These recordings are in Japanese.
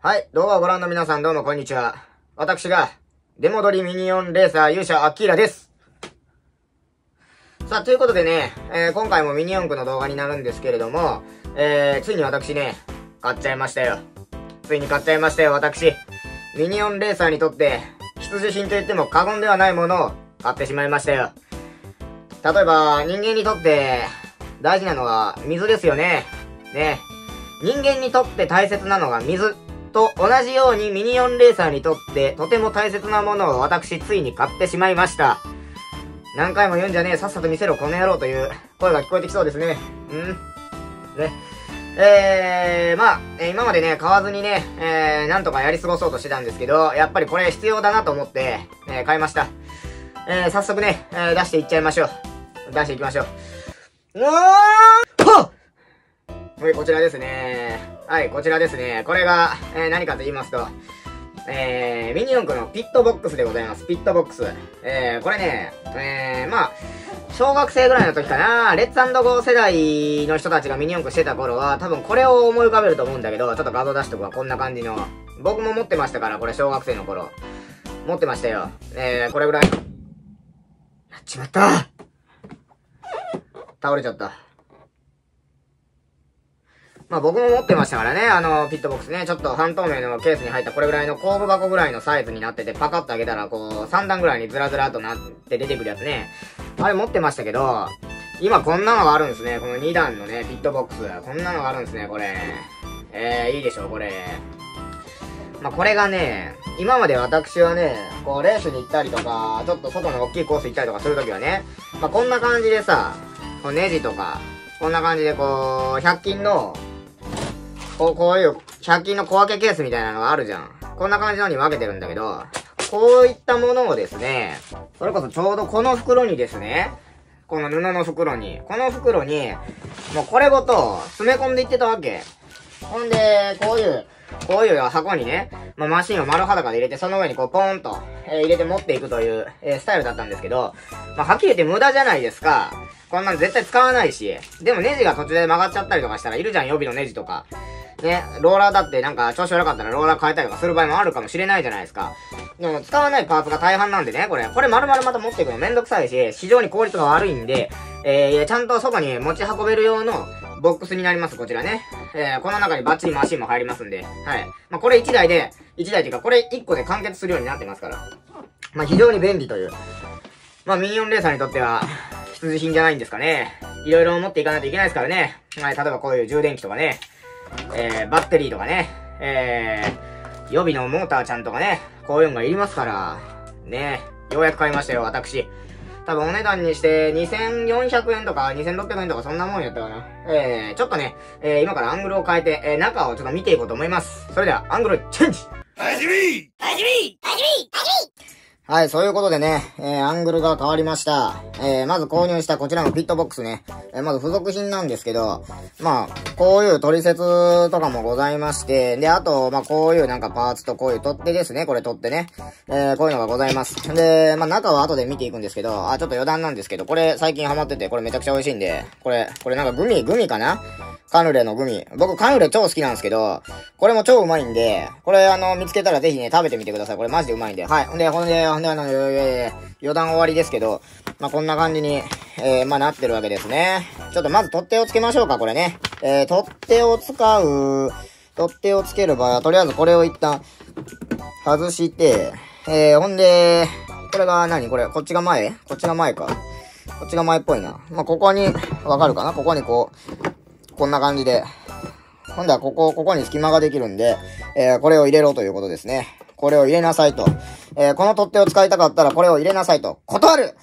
はい、動画をご覧の皆さんどうもこんにちは。私が、出戻りミニオンレーサー勇者アッキーラです。さあ、ということでね、えー今回もミニ四駆の動画になるんですけれども、えー、ついに私ね、買っちゃいましたよ。ついに買っちゃいましたよ、私。ミニオンレーサーにとって、必需品と言っても過言ではないものを買ってしまいましたよ。例えば、人間にとって、大事なのは水ですよね。ね。人間にとって大切なのが水と同じようにミニ四レーサーにとってとても大切なものを私ついに買ってしまいました。何回も言うんじゃねえ、さっさと見せろ、この野郎という声が聞こえてきそうですね。うん。ね。えー、まあ、えー今までね、買わずにね、えー、なんとかやり過ごそうとしてたんですけど、やっぱりこれ必要だなと思って、えー買いました。えー、早速ね、えー出していっちゃいましょう。出していきましょう。うーほっはい、こちらですね。はい、こちらですね。これが、えー何かと言いますと、えー、ミニ四駆のピットボックスでございます。ピットボックス。えー、これね、えー、まあ、小学生ぐらいの時かな、レッツゴー世代の人たちがミニ四駆してた頃は、多分これを思い浮かべると思うんだけど、ちょっと画像出しとくわ、こんな感じの。僕も持ってましたから、これ小学生の頃。持ってましたよ。えー、これぐらい。やっちまった倒れちゃった。まあ僕も持ってましたからね、あの、ピットボックスね、ちょっと半透明のケースに入ったこれぐらいの工具箱ぐらいのサイズになってて、パカッと開けたら、こう、3段ぐらいにズラズラとなって出てくるやつね。あれ持ってましたけど、今こんなのがあるんですね。この2段のね、ピットボックス。こんなのがあるんですね、これ。えー、いいでしょう、これ。まあこれがね、今まで私はね、こう、レースに行ったりとか、ちょっと外の大きいコース行ったりとかするときはね、まあこんな感じでさ、こうネジとか、こんな感じでこう、100均の、こう、こういう、100均の小分けケースみたいなのがあるじゃん。こんな感じのに分けてるんだけど、こういったものをですね、それこそちょうどこの袋にですね、この布の袋に、この袋に、もうこれごと詰め込んでいってたわけ。ほんで、こういう、こういう箱にね、まあ、マシンを丸裸で入れて、その上にこうポーンと、えー入れて持っていくという、えースタイルだったんですけど、まあ、はっきり言って無駄じゃないですか。こんなの絶対使わないし。でもネジが途中で曲がっちゃったりとかしたらいるじゃん、予備のネジとか。ね、ローラーだってなんか調子悪かったらローラー変えたりとかする場合もあるかもしれないじゃないですか。でも使わないパーツが大半なんでね、これ。これ丸々また持っていくのめんどくさいし、非常に効率が悪いんで、えー、ちゃんと外に持ち運べる用のボックスになります、こちらね。えー、この中にバッチリマシンも入りますんで、はい。まあ、これ1台で、1台というか、これ1個で完結するようになってますから。まあ、非常に便利という。まあ、ミニオンレーサーにとっては、必需品じゃないんですかね。いろいろ持っていかないといけないですからね。はい、例えばこういう充電器とかね。えー、バッテリーとかね。えー、予備のモーターちゃんとかね。こういうのがいりますから。ね。ようやく買いましたよ、私。多分お値段にして2400円とか2600円とかそんなもんやったかな。えー、ちょっとね、えー、今からアングルを変えて、えー、中をちょっと見ていこうと思います。それでは、アングルチェンジははい、そういうことでね、えー、アングルが変わりました。えー、まず購入したこちらのピットボックスね、えー、まず付属品なんですけど、まあ、こういう取説とかもございまして、で、あと、まあ、こういうなんかパーツとこういう取っ手ですね、これ取ってね。えー、こういうのがございます。で、まあ、中は後で見ていくんですけど、あ、ちょっと余談なんですけど、これ最近ハマってて、これめちゃくちゃ美味しいんで、これ、これなんかグミ、グミかなカヌレのグミ。僕カヌレ超好きなんですけど、これも超うまいんで、これあの、見つけたらぜひね、食べてみてください。これマジでうまいんで。はい。ほんで、ほんで、ほんで、あの、余談終わりですけど、まあ、こんな感じに、えー、まあ、なってるわけですね。ちょっとまず取っ手をつけましょうか、これね。えー、取っ手を使う、取っ手をつける場合は、とりあえずこれを一旦、外して、えー、ほんで、これが何？これ、こっちが前？こっちが前か。こっちが前っぽいな。まあ、ここに、わかるかな？ここにこう、こんな感じで。今度はここ、ここに隙間ができるんで、えー、これを入れろということですね。これを入れなさいと。えー、この取っ手を使いたかったらこれを入れなさいと。断る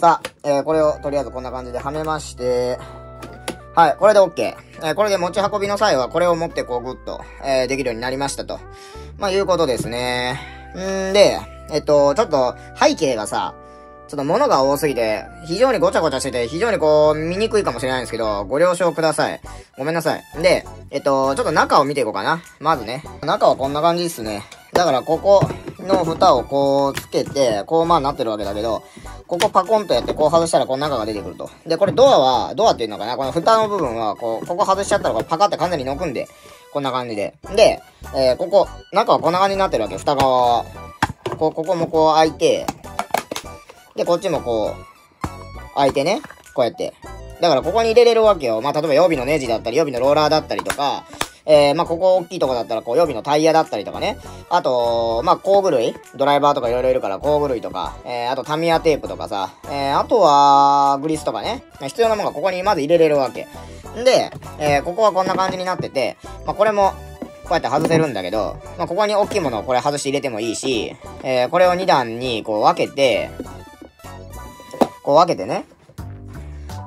さあ、えー、これをとりあえずこんな感じではめまして、はい、これで OK。えー、これで持ち運びの際はこれを持ってこうグッと、えー、できるようになりましたと。まあ、いうことですね。んで、えっと、ちょっと背景がさ、ちょっと物が多すぎて、非常にごちゃごちゃしてて、非常にこう、見にくいかもしれないんですけど、ご了承ください。ごめんなさい。で、えっと、ちょっと中を見ていこうかな。まずね。中はこんな感じですね。だから、ここの蓋をこうつけて、こうまあなってるわけだけど、ここパコンとやってこう外したらこの中が出てくると。で、これドアは、ドアっていうのかな？この蓋の部分は、こう、ここ外しちゃったらこれパカって完全に抜くんで、こんな感じで。で、えー、ここ、中はこんな感じになってるわけ、蓋側は。こう、ここもこう開いて、で、こっちもこう、開いてね、こうやって。だからここに入れれるわけよ。まあ、例えば予備のネジだったり、予備のローラーだったりとか、えー、まあ、ここ大きいとこだったら、こう、予備のタイヤだったりとかね。あと、まあ、工具類ドライバーとかいろいろいるから工具類とか、えー、あとタミヤテープとかさ、えー、あとは、グリスとかね。必要なものがここにまず入れれるわけ。で、え、ここはこんな感じになってて、まあ、これも、こうやって外せるんだけど、まあ、ここに大きいものをこれ外して入れてもいいし、え、これを2段にこう分けて、こう分けてね。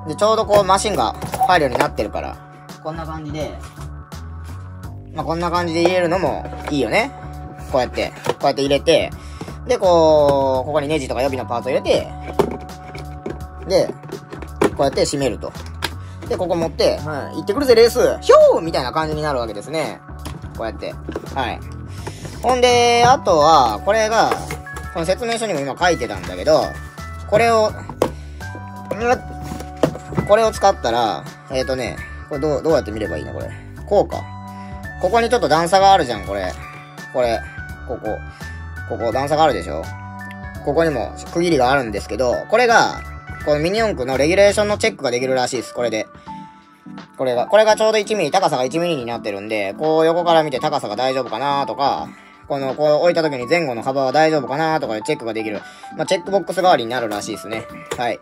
で、ちょうどこうマシンが入るようになってるから、こんな感じで、まあ、こんな感じで入れるのもいいよね。こうやって、こうやって入れて、で、こう、ここにネジとか予備のパーツを入れて、で、こうやって閉めると。で、ここ持って、うん、行ってくるぜ、レースひょーみたいな感じになるわけですね。こうやって。はい。ほんで、あとは、これが、この説明書にも今書いてたんだけど、これを、これを使ったら、えっ、ー、とね、これどう、どうやって見ればいいのこれ？こうか。ここにちょっと段差があるじゃん、これ。これ。ここ。ここ、段差があるでしょ？ここにも区切りがあるんですけど、これが、このミニ四駆のレギュレーションのチェックができるらしいです、これで。これが、これがちょうど1ミリ、高さが1ミリになってるんで、こう横から見て高さが大丈夫かなとか、この、こう置いた時に前後の幅は大丈夫かなとかでチェックができる。まあ、チェックボックス代わりになるらしいですね。はい。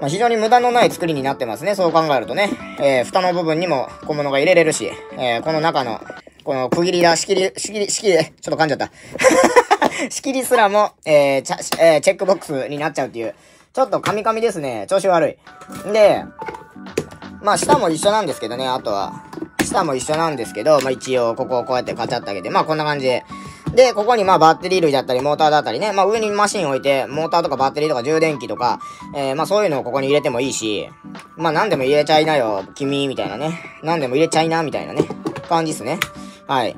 まあ、非常に無駄のない作りになってますね。そう考えるとね。えー、蓋の部分にも小物が入れれるし、えー、この中の、この区切りだ、仕切り、仕切り、仕切り、ちょっと噛んじゃった。仕切りすらも、えー、チえー、チェックボックスになっちゃうっていう。ちょっとカミカミですね。調子悪い。で、まあ下も一緒なんですけどね、あとは。下も一緒なんですけど、まあ一応ここをこうやってカチャってあげて、まあこんな感じで。で、ここにまあバッテリー類だったり、モーターだったりね、まあ上にマシン置いて、モーターとかバッテリーとか充電器とか、えー、まあそういうのをここに入れてもいいし、まあ何でも入れちゃいなよ、君、みたいなね。何でも入れちゃいな、みたいなね。感じっすね。はい。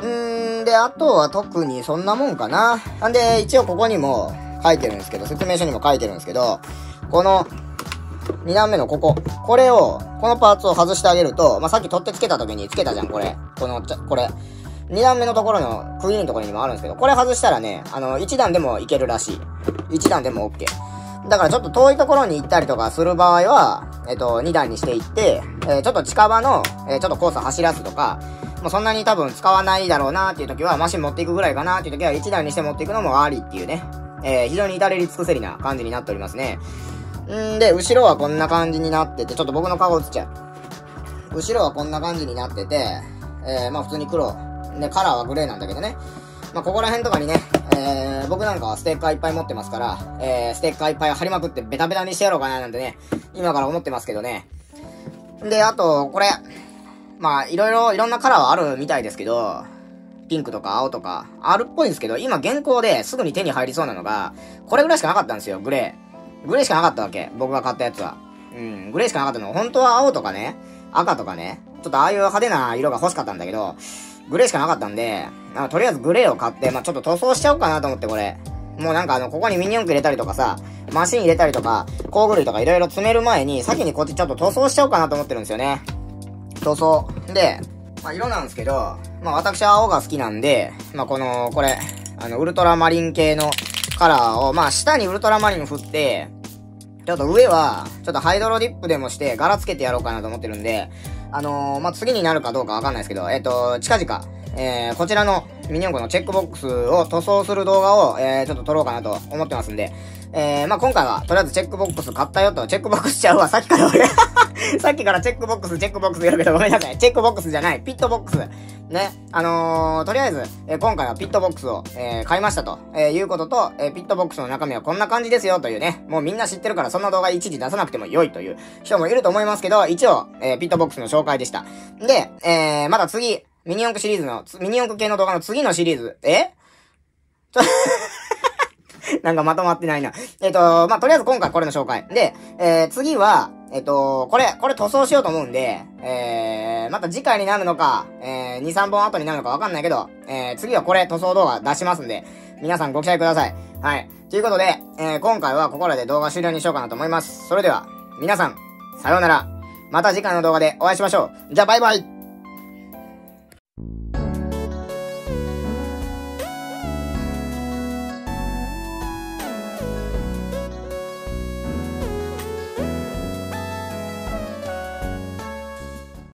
うーん、で、あとは特にそんなもんかな。なんで、一応ここにも書いてるんですけど、説明書にも書いてるんですけど、この、2段目のここ。これを、このパーツを外してあげると、まあ、さっき取ってつけた時につけたじゃん、これ。この、これ。2段目のところの区切りのところにもあるんですけど、これ外したらね、あの、1段でもいけるらしい。1段でも OK。だからちょっと遠いところに行ったりとかする場合は、えっと、2段にしていって、えー、ちょっと近場の、えー、ちょっとコース走らすとか、もうそんなに多分使わないだろうなっていう時は、マシン持っていくぐらいかなっていう時は、1段にして持っていくのもありっていうね。えー、非常に至れり尽くせりな感じになっておりますね。んで、後ろはこんな感じになってて、ちょっと僕の顔映っちゃう。後ろはこんな感じになってて、えー、まあ普通に黒。で、カラーはグレーなんだけどね。まあここら辺とかにね、えー、僕なんかはステッカーいっぱい持ってますから、えー、ステッカーいっぱい貼りまくってベタベタにしてやろうかななんてね、今から思ってますけどね。で、あと、これ、まあいろいろ、いろんなカラーはあるみたいですけど、ピンクとか青とか、あるっぽいんですけど、今現行ですぐに手に入りそうなのが、これぐらいしかなかったんですよ、グレー。グレーしかなかったわけ。僕が買ったやつは。うん、グレーしかなかったの。本当は青とかね、赤とかね、ちょっとああいう派手な色が欲しかったんだけど、グレーしかなかったんで、あとりあえずグレーを買って、まあちょっと塗装しちゃおうかなと思って、これ。もうなんかあの、ここにミニ四駆入れたりとかさ、マシン入れたりとか、工具類とかいろいろ詰める前に、先にこっちちょっと塗装しちゃおうかなと思ってるんですよね。塗装。で、まあ色なんですけど、まあ私は青が好きなんで、まあこの、これ、あの、ウルトラマリン系のカラーを、まあ下にウルトラマリン振って、ちょっと上は、ちょっとハイドロディップでもして柄つけてやろうかなと思ってるんで、あのー、まあ、次になるかどうかわかんないですけど、えっ、ー、と、近々、えー、こちらのミニ四駆のチェックボックスを塗装する動画を、えー、ちょっと撮ろうかなと思ってますんで、えー、まあ、今回は、とりあえずチェックボックス買ったよと、チェックボックスちゃうわ、さっきから俺 さっきからチェックボックス、チェックボックス言うけどごめんなさい。チェックボックスじゃない、ピットボックス。ね。あのー、とりあえず、えー、今回はピットボックスを、えー、買いましたと、え、いうことと、え、ピットボックスの中身はこんな感じですよというね、もうみんな知ってるからそんな動画一時出さなくても良いという人もいると思いますけど、一応、え、ピットボックスの紹介でした。で、え、まだ次、ミニ四駆シリーズの、ミニ四駆系の動画の次のシリーズ、え？ちょなんかまとまってないな。えっ、ー、と、まあ、とりあえず今回これの紹介。で、えー、次は、えっ、ー、と、これ、これ塗装しようと思うんで、えー、また次回になるのか、えー、2、3本後になるのかわかんないけど、えー、次はこれ塗装動画出しますんで、皆さんご期待ください。はい。ということで、えー、今回はここらで動画終了にしようかなと思います。それでは、皆さん、さようなら。また次回の動画でお会いしましょう。じゃあバイバイ